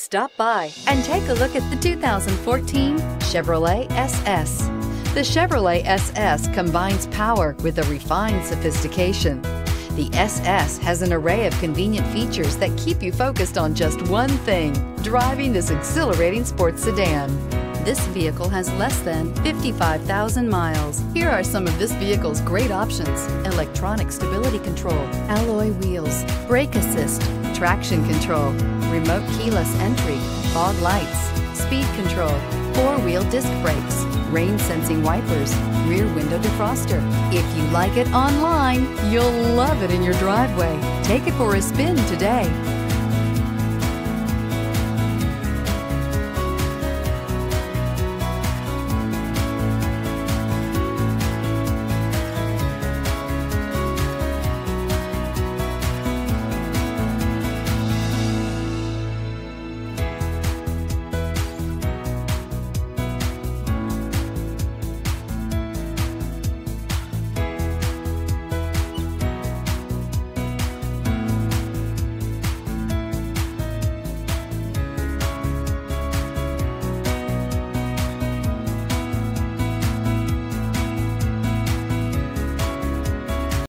Stop by and take a look at the 2014 Chevrolet SS. The Chevrolet SS combines power with a refined sophistication. The SS has an array of convenient features that keep you focused on just one thing, driving this exhilarating sports sedan. This vehicle has less than 55,000 miles. Here are some of this vehicle's great options. Electronic stability control, alloy wheels, brake assist, traction control, remote keyless entry, fog lights, speed control, four-wheel disc brakes, rain sensing wipers, rear window defroster. If you like it online, you'll love it in your driveway. Take it for a spin today.